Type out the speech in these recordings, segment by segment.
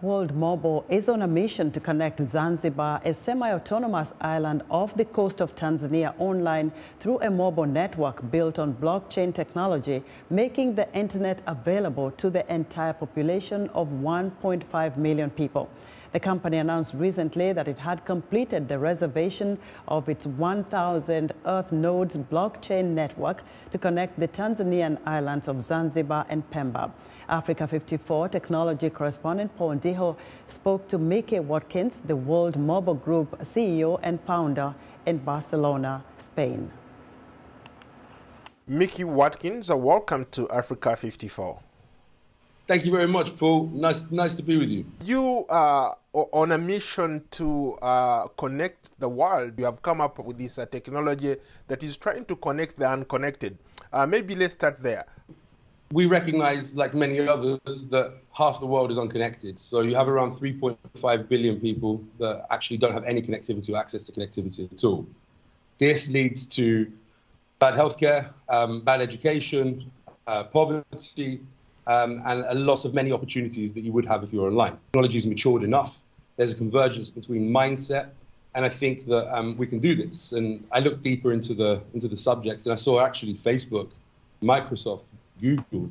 World Mobile is on a mission to connect Zanzibar, a semi-autonomous island off the coast of Tanzania, online through a mobile network built on blockchain technology, making the internet available to the entire population of 1.5 million people. The company announced recently that it had completed the reservation of its 1,000 Earth nodes blockchain network to connect the Tanzanian islands of Zanzibar and Pemba. Africa 54 technology correspondent Paul Ndiho spoke to Micky Watkins, the World Mobile Group CEO and founder in Barcelona, Spain. Micky Watkins, welcome to Africa 54. Thank you very much, Paul. Nice, nice to be with you. You are on a mission to uh, connect the world. You have come up with this uh, technology that is trying to connect the unconnected. Uh, maybe let's start there we recognize, like many others, that half the world is unconnected. So you have around 3.5 billion people that actually don't have any connectivity or access to connectivity at all. This leads to bad healthcare, um, bad education, uh, poverty, um, and a loss of many opportunities that you would have if you were online. Technology is matured enough. There's a convergence between mindset, and I think that um, we can do this. And I looked deeper into the into the subject, and I saw actually Facebook, Microsoft, Google,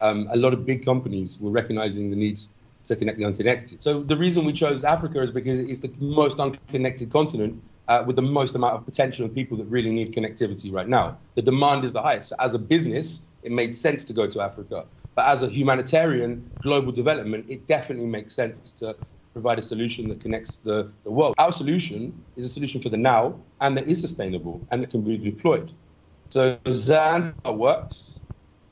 um, a lot of big companies were recognizing the need to connect the unconnected. So the reason we chose Africa is because it's the most unconnected continent uh, with the most amount of potential people that really need connectivity right now. The demand is the highest. So as a business, it made sense to go to Africa. But as a humanitarian global development, it definitely makes sense to provide a solution that connects the, the world. Our solution is a solution for the now and that is sustainable and that can be deployed. So Zanzibar works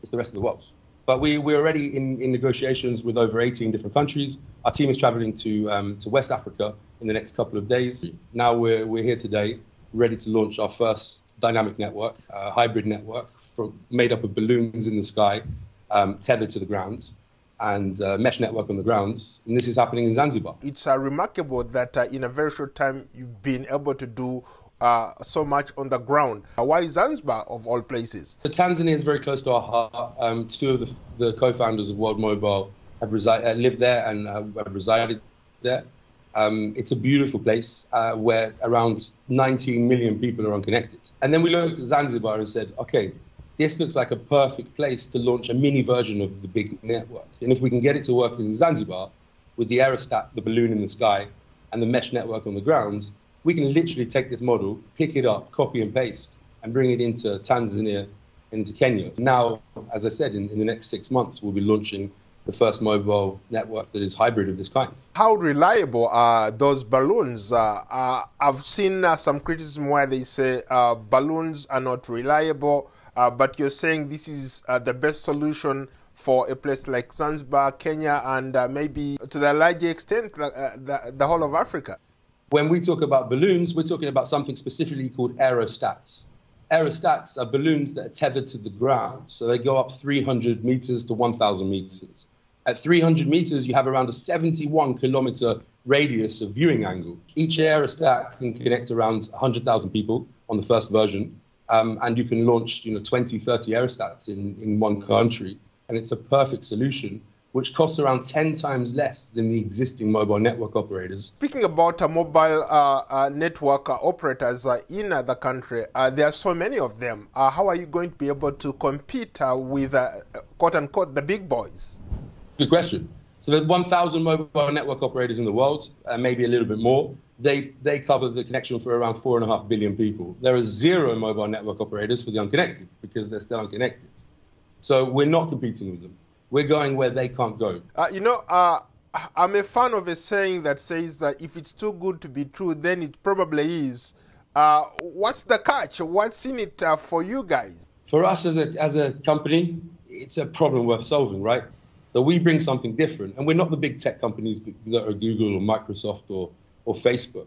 it's the rest of the world. But we, we're already in, in negotiations with over 18 different countries. Our team is traveling to, um, to West Africa in the next couple of days. Now we're, we're here today, ready to launch our first dynamic network, a hybrid network for, made up of balloons in the sky, um, tethered to the ground and uh, mesh network on the grounds. And this is happening in Zanzibar. It's uh, remarkable that uh, in a very short time you've been able to do uh, so much on the ground. Why Zanzibar, of all places? Tanzania is very close to our heart. Um, two of the, the, co-founders of World Mobile have resi- uh, lived there and uh, have resided there. Um, it's a beautiful place uh, where around 19 million people are unconnected. And then we looked at Zanzibar and said, okay, this looks like a perfect place to launch a mini version of the big network. And if we can get it to work in Zanzibar with the aerostat, the balloon in the sky, and the mesh network on the ground, we can literally take this model, pick it up, copy and paste, and bring it into Tanzania, and into Kenya. Now, as I said, in, in the next six months, we'll be launching the first mobile network that is hybrid of this kind. How reliable are those balloons? Uh, uh, I've seen uh, some criticism where they say uh, balloons are not reliable, uh, but you're saying this is uh, the best solution for a place like Zanzibar, Kenya, and maybe to the larger extent, the, the whole of Africa. When we talk about balloons, we're talking about something specifically called aerostats. Aerostats are balloons that are tethered to the ground. So they go up 300 meters to 1,000 meters. At 300 meters, you have around a 71 kilometer radius of viewing angle. Each aerostat can connect around 100,000 people on the first version. Um, and you can launch you know, 20, 30 aerostats in, in one country. And it's a perfect solution which costs around 10 times less than the existing mobile network operators. Speaking about uh, mobile uh, uh, network uh, operators uh, in the country, uh, there are so many of them. how are you going to be able to compete with, quote unquote, the big boys? Good question. So there's 1,000 mobile network operators in the world, maybe a little bit more. They, they cover the connection for around 4.5 billion people. There are zero mobile network operators for the unconnected because they're still unconnected. So we're not competing with them. We're going where they can't go. Uh, you know, uh, I'm a fan of a saying that says that if it's too good to be true, then it probably is. Uh, what's the catch? What's in it uh, for you guys? For us as a, as a company, it's a problem worth solving, right? That we bring something different. And we're not the big tech companies that, that are Google or Microsoft or, or Facebook.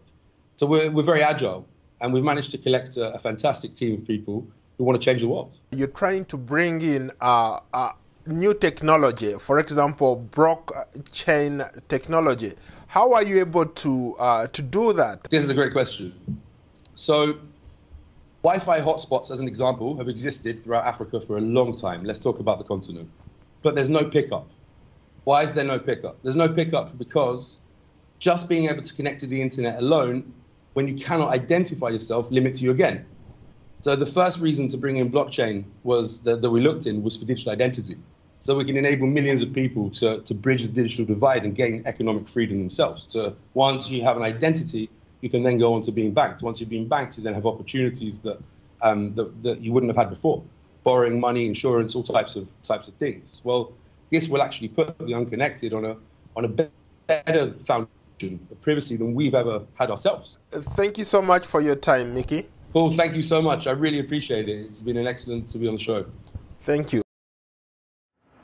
So we're, we're very agile. And we've managed to collect a, a fantastic team of people who want to change the world. You're trying to bring in uh, uh, new technology, for example, blockchain technology. How are you able to uh, to do that? This is a great question. So, Wi-Fi hotspots, as an example, have existed throughout Africa for a long time. Let's talk about the continent, but there's no pickup. Why is there no pickup? There's no pickup because just being able to connect to the internet alone, when you cannot identify yourself, limits you again. So the first reason to bring in blockchain was that, that we looked in was for digital identity. So we can enable millions of people to, to bridge the digital divide and gain economic freedom themselves. So once you have an identity, you can then go on to being banked. Once you've been banked, you then have opportunities that, um, that, that you wouldn't have had before. Borrowing money, insurance, all types of types of things. Well, this will actually put the unconnected on a on a better foundation of privacy than we've ever had ourselves. Thank you so much for your time, Micky. Paul, thank you so much. I really appreciate it. It's been an excellent to be on the show. Thank you.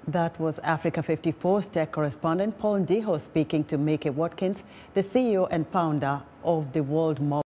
That was Africa 54's tech correspondent Paul Ndiho speaking to Micky Watkins, the CEO and founder of the World Mob.